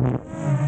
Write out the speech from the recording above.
嗯